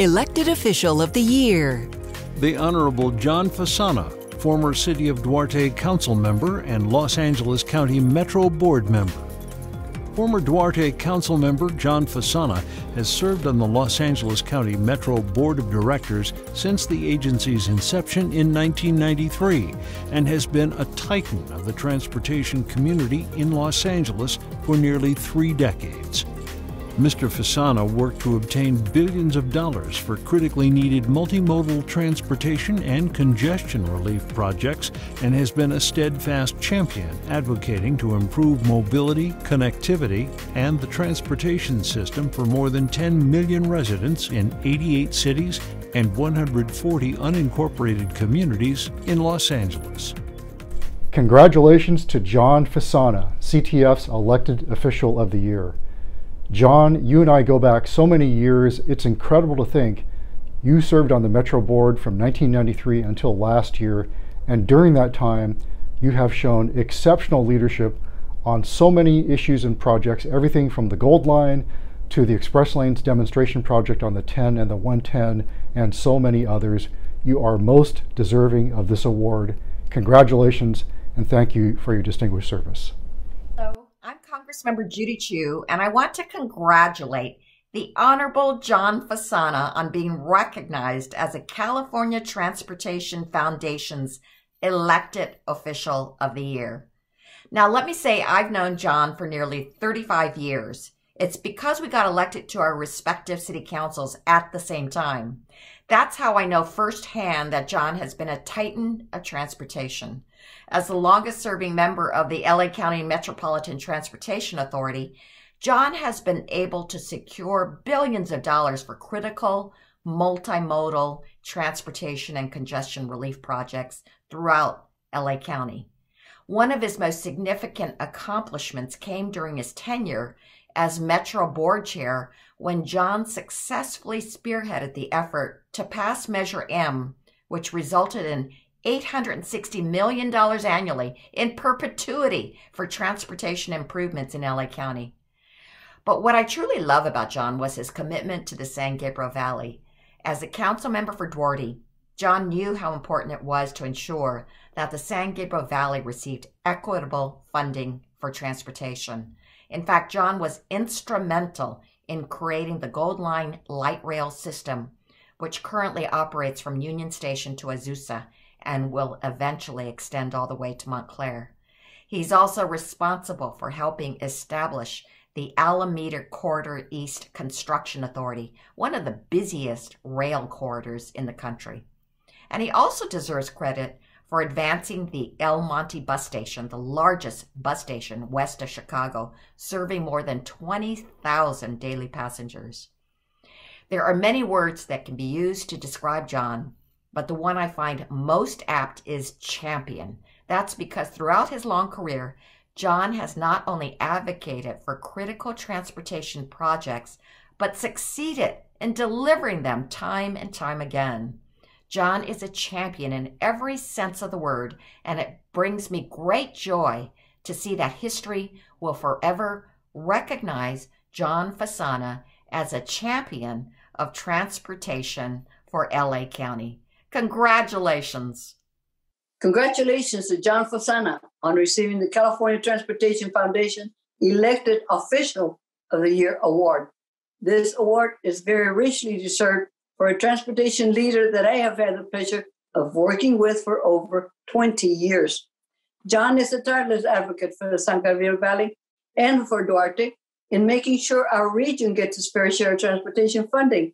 Elected Official of the Year. The Honorable John Fasana, former City of Duarte Council member and Los Angeles County Metro Board member. Former Duarte Council member John Fasana has served on the Los Angeles County Metro Board of Directors since the agency's inception in 1993 and has been a titan of the transportation community in Los Angeles for nearly three decades. Mr. Fasana worked to obtain billions of dollars for critically needed multimodal transportation and congestion relief projects and has been a steadfast champion advocating to improve mobility, connectivity, and the transportation system for more than 10 million residents in 88 cities and 140 unincorporated communities in Los Angeles. Congratulations to John Fasana, CTF's elected official of the year. John, you and I go back so many years, it's incredible to think you served on the Metro Board from 1993 until last year, and during that time, you have shown exceptional leadership on so many issues and projects, everything from the Gold Line to the Express Lanes demonstration project on the 10 and the 110, and so many others. You are most deserving of this award. Congratulations, and thank you for your distinguished service. Congressmember Judy Chu, and I want to congratulate the Honorable John Fasana on being recognized as a California Transportation Foundation's elected official of the year. Now, let me say I've known John for nearly 35 years. It's because we got elected to our respective city councils at the same time. That's how I know firsthand that John has been a titan of transportation. As the longest serving member of the LA County Metropolitan Transportation Authority, John has been able to secure billions of dollars for critical multimodal transportation and congestion relief projects throughout LA County. One of his most significant accomplishments came during his tenure as Metro Board Chair when John successfully spearheaded the effort to pass Measure M, which resulted in $860 million annually in perpetuity for transportation improvements in LA County. But what I truly love about John was his commitment to the San Gabriel Valley. As a council member for Duarte, John knew how important it was to ensure that the San Gabriel Valley received equitable funding for transportation. In fact, John was instrumental in creating the Gold Line light rail system, which currently operates from Union Station to Azusa and will eventually extend all the way to Montclair. He's also responsible for helping establish the Alameda Corridor East Construction Authority, one of the busiest rail corridors in the country. And he also deserves credit for advancing the El Monte bus station, the largest bus station west of Chicago, serving more than 20,000 daily passengers. There are many words that can be used to describe John, but the one I find most apt is champion. That's because throughout his long career, John has not only advocated for critical transportation projects, but succeeded in delivering them time and time again. John is a champion in every sense of the word, and it brings me great joy to see that history will forever recognize John Fasana as a champion of transportation for LA County. Congratulations. Congratulations to John Fasana on receiving the California Transportation Foundation Elected Official of the Year award. This award is very richly deserved for a transportation leader that I have had the pleasure of working with for over 20 years. John is a tireless advocate for the San Gabriel Valley and for Duarte in making sure our region gets its fair share of transportation funding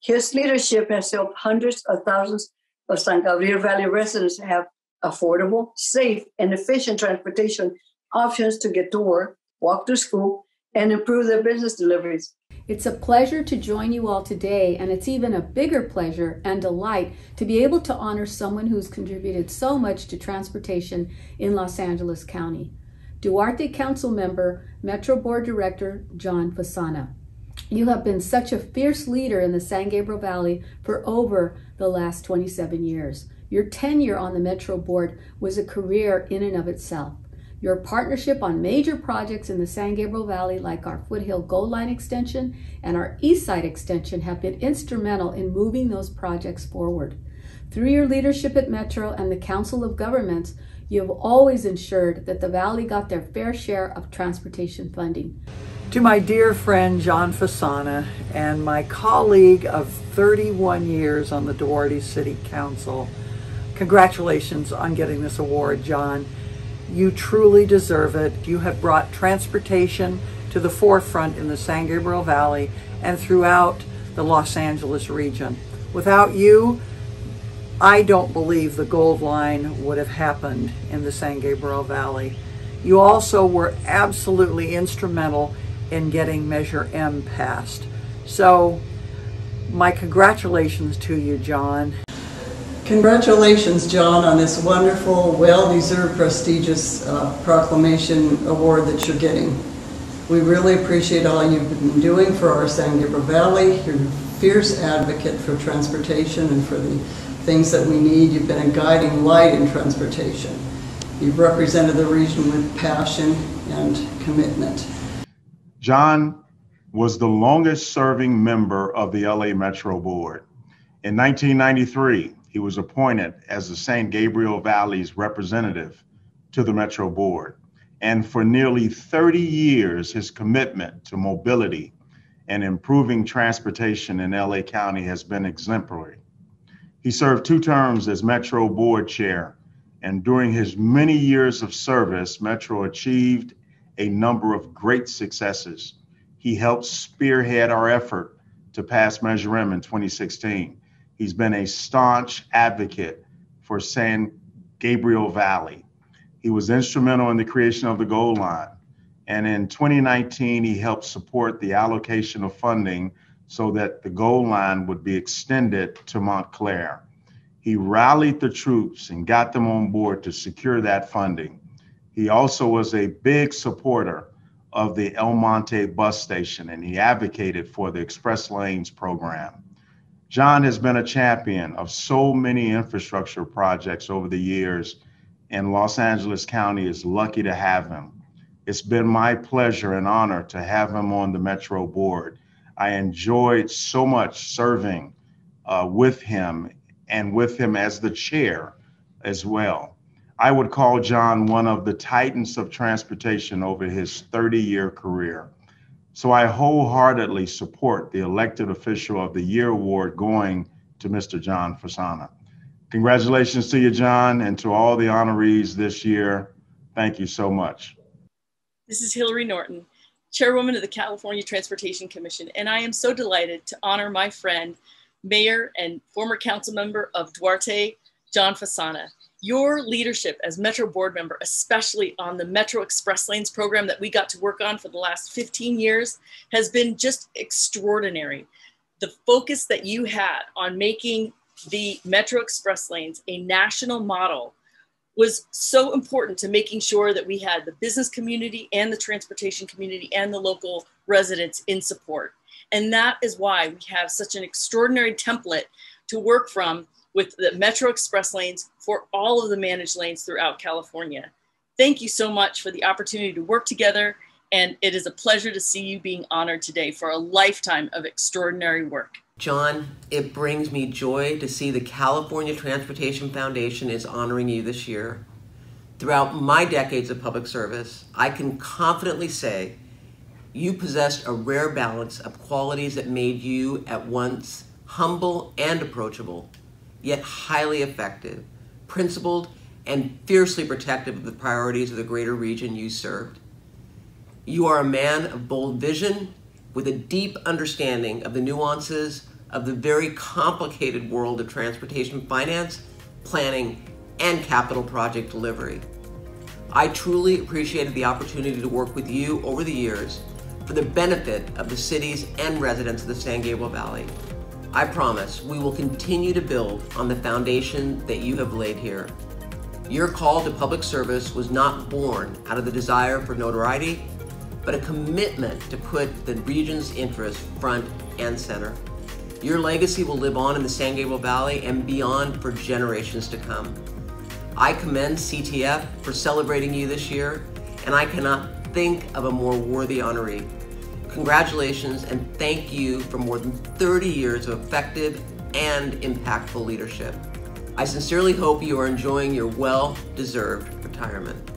his leadership has helped hundreds of thousands of San Gabriel Valley residents have affordable, safe, and efficient transportation options to get to work, walk to school, and improve their business deliveries. It's a pleasure to join you all today, and it's even a bigger pleasure and delight to be able to honor someone who's contributed so much to transportation in Los Angeles County. Duarte Council Member, Metro Board Director John Fasana. You have been such a fierce leader in the San Gabriel Valley for over the last 27 years. Your tenure on the Metro Board was a career in and of itself. Your partnership on major projects in the San Gabriel Valley, like our Foothill Gold Line extension and our Eastside extension, have been instrumental in moving those projects forward. Through your leadership at Metro and the Council of Governments, you have always ensured that the Valley got their fair share of transportation funding. To my dear friend John Fasana and my colleague of 31 years on the Duarte City Council, congratulations on getting this award, John. You truly deserve it. You have brought transportation to the forefront in the San Gabriel Valley and throughout the Los Angeles region. Without you, I don't believe the Gold Line would have happened in the San Gabriel Valley. You also were absolutely instrumental in getting Measure M passed. So, my congratulations to you, John. Congratulations, John, on this wonderful, well-deserved, prestigious uh, proclamation award that you're getting. We really appreciate all you've been doing for our San Gabriel Valley. You're a fierce advocate for transportation and for the things that we need. You've been a guiding light in transportation. You've represented the region with passion and commitment. John was the longest serving member of the LA Metro Board. In 1993, he was appointed as the San Gabriel Valley's representative to the Metro Board. And for nearly 30 years, his commitment to mobility and improving transportation in LA County has been exemplary. He served two terms as Metro Board Chair, and during his many years of service, Metro achieved a number of great successes. He helped spearhead our effort to pass Measure M in 2016 He's been a staunch advocate for San Gabriel Valley. He was instrumental in the creation of the Gold Line. And in 2019, he helped support the allocation of funding so that the Gold Line would be extended to Montclair. He rallied the troops and got them on board to secure that funding. He also was a big supporter of the El Monte bus station and he advocated for the Express Lanes program. John has been a champion of so many infrastructure projects over the years, and Los Angeles County is lucky to have him. It's been my pleasure and honor to have him on the Metro Board. I enjoyed so much serving uh, with him and with him as the chair as well. I would call John one of the titans of transportation over his 30 year career. So I wholeheartedly support the elected official of the year award going to Mr. John Fasana. Congratulations to you, John, and to all the honorees this year. Thank you so much. This is Hilary Norton, Chairwoman of the California Transportation Commission, and I am so delighted to honor my friend, Mayor and former council member of Duarte, John Fasana your leadership as Metro board member, especially on the Metro Express Lanes program that we got to work on for the last 15 years, has been just extraordinary. The focus that you had on making the Metro Express Lanes a national model was so important to making sure that we had the business community and the transportation community and the local residents in support. And that is why we have such an extraordinary template to work from with the Metro Express lanes for all of the managed lanes throughout California. Thank you so much for the opportunity to work together, and it is a pleasure to see you being honored today for a lifetime of extraordinary work. John, it brings me joy to see the California Transportation Foundation is honoring you this year. Throughout my decades of public service, I can confidently say you possessed a rare balance of qualities that made you at once humble and approachable yet highly effective, principled, and fiercely protective of the priorities of the greater region you served. You are a man of bold vision with a deep understanding of the nuances of the very complicated world of transportation finance, planning, and capital project delivery. I truly appreciated the opportunity to work with you over the years for the benefit of the cities and residents of the San Gabriel Valley. I promise we will continue to build on the foundation that you have laid here. Your call to public service was not born out of the desire for notoriety, but a commitment to put the region's interests front and center. Your legacy will live on in the San Gabriel Valley and beyond for generations to come. I commend CTF for celebrating you this year and I cannot think of a more worthy honoree. Congratulations and thank you for more than 30 years of effective and impactful leadership. I sincerely hope you are enjoying your well deserved retirement.